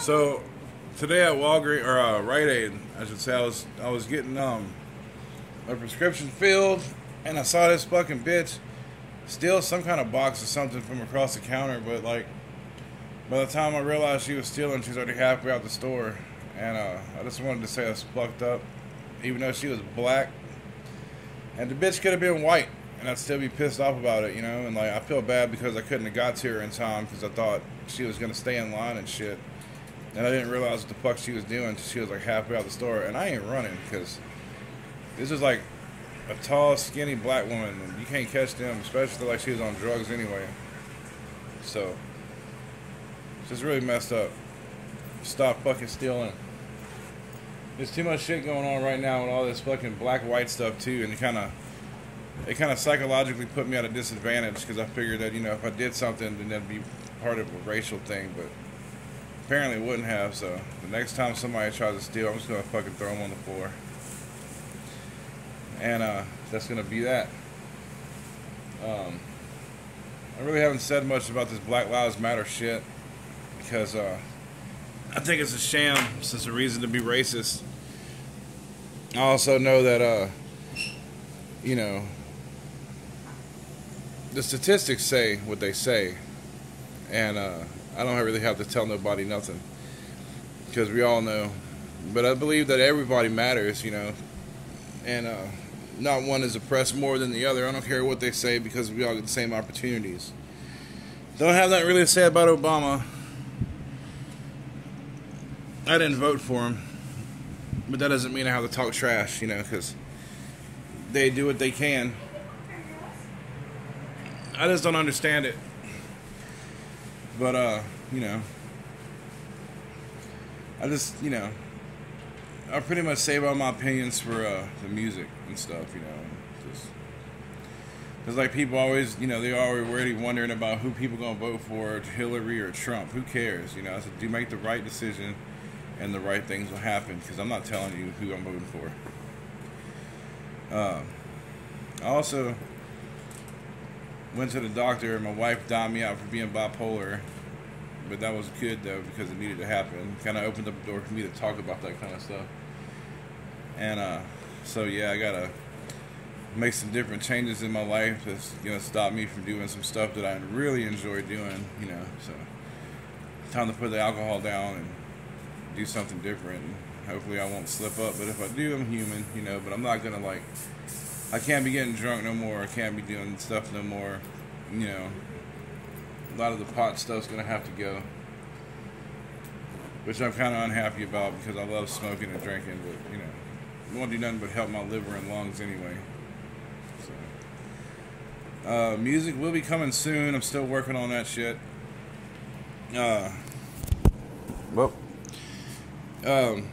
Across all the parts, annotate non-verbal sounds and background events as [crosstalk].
So today at Walgreens or uh, Rite Aid, I should say, I was I was getting um my prescription filled, and I saw this fucking bitch steal some kind of box or something from across the counter. But like, by the time I realized she was stealing, she's already halfway out the store, and uh, I just wanted to say I was fucked up, even though she was black, and the bitch could have been white. And I'd still be pissed off about it, you know. And like, I feel bad because I couldn't have got to her in time because I thought she was gonna stay in line and shit. And I didn't realize what the fuck she was doing she was like halfway out the store. And I ain't running because this is like a tall, skinny black woman, you can't catch them, especially like she was on drugs anyway. So, just really messed up. Stop fucking stealing. There's too much shit going on right now with all this fucking black white stuff too, and it kind of it kind of psychologically put me at a disadvantage because I figured that you know if I did something, then that'd be part of a racial thing, but apparently wouldn't have. So the next time somebody tries to steal, I'm just gonna fucking throw them on the floor, and uh, that's gonna be that. Um, I really haven't said much about this Black Lives Matter shit because uh, I think it's a sham. It's just a reason to be racist. I also know that uh, you know the statistics say what they say, and uh, I don't really have to tell nobody nothing because we all know. But I believe that everybody matters, you know, and uh, not one is oppressed more than the other. I don't care what they say because we all get the same opportunities. Don't have that really to say about Obama. I didn't vote for him, but that doesn't mean I have to talk trash, you know, because they do what they can. I just don't understand it. But uh, you know, I just you know, I pretty much save all my opinions for uh, the music and stuff. You know, just because like people always, you know, they are already wondering about who people gonna vote for, Hillary or Trump. Who cares? You know, I said, do make the right decision, and the right things will happen. Because I'm not telling you who I'm voting for. Uh, also went to the doctor and my wife dialed me out for being bipolar but that was good though because it needed to happen. Kind of opened up the door for me to talk about that kind of stuff. And uh, so yeah i gotta make some different changes in my life that's gonna stop me from doing some stuff that i really enjoy doing you know so time to put the alcohol down and do something different. And hopefully i won't slip up but if i do i'm human you know but i'm not gonna like I can't be getting drunk no more. I can't be doing stuff no more. You know, a lot of the pot stuff's gonna have to go, which I'm kind of unhappy about because I love smoking and drinking. But you know, it won't do nothing but help my liver and lungs anyway. So, uh, music will be coming soon. I'm still working on that shit. Uh, well, um,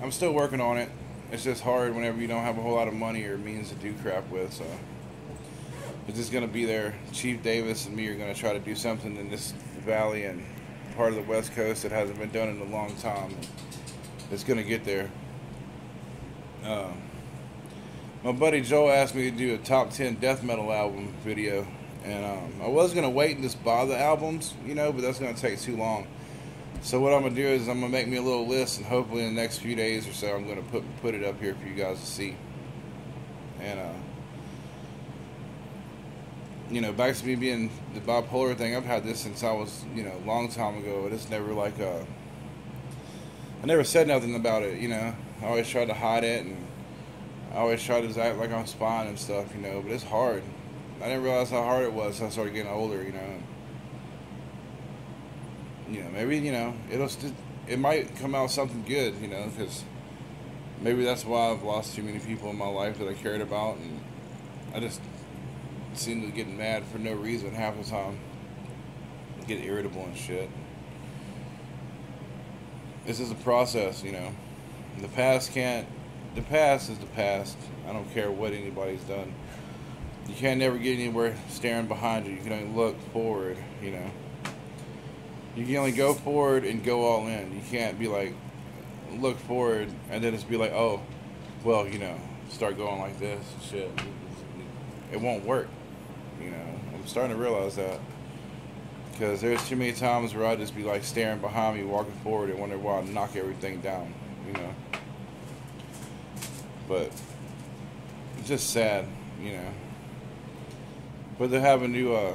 I'm still working on it it's just hard whenever you don't have a whole lot of money or means to do crap with. So it's just gonna be there. Chief Davis and me are gonna try to do something in this valley and part of the West Coast that hasn't been done in a long time. It's gonna get there. Uh, my buddy Joe asked me to do a top ten death metal album video, and um, I was gonna wait and just buy the albums, you know, but that's gonna take too long. So what I'm gonna do is I'm gonna make me a little list, and hopefully in the next few days or so, I'm gonna put put it up here for you guys to see. And uh, you know, back to me being the bipolar thing. I've had this since I was, you know, a long time ago. It's never like uh, I never said nothing about it. You know, I always tried to hide it, and I always tried to act like I'm spying and stuff. You know, but it's hard. I didn't realize how hard it was. Until I started getting older. You know you know, maybe you know it'll st- it might come out something good, you know, because maybe that's why I've lost too many people in my life that I cared about, and I just seem to get mad for no reason half the time. I get irritable and shit. This is a process, you know. The past can't. The past is the past. I don't care what anybody's done. You can't never get anywhere staring behind you. You can only look forward, you know. You can only go forward and go all in. You can't be like, look forward and then just be like, oh, well, you know, start going like this. Shit, it won't work. You know, I'm starting to realize that Because there's too many times where I just be like staring behind me, walking forward, and wonder why I knock everything down, you know. But it's just sad, you know. But they have a new, uh,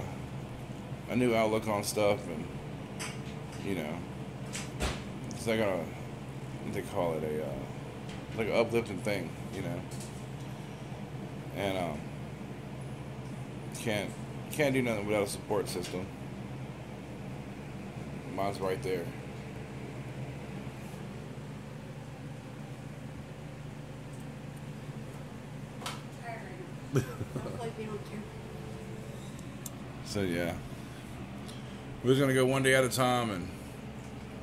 a new outlook on stuff, and you know, it's like a, what they call it, a, uh, like an uplifting thing, you know. And um, can't can't do nothing without a support system. Mine's right there. [laughs] so right now. Don't like me on camera. So yeah, we're just gonna go one day at a time and,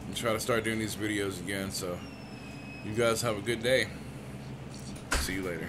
and try to start doing these videos again. So you guys have a good day. See you later.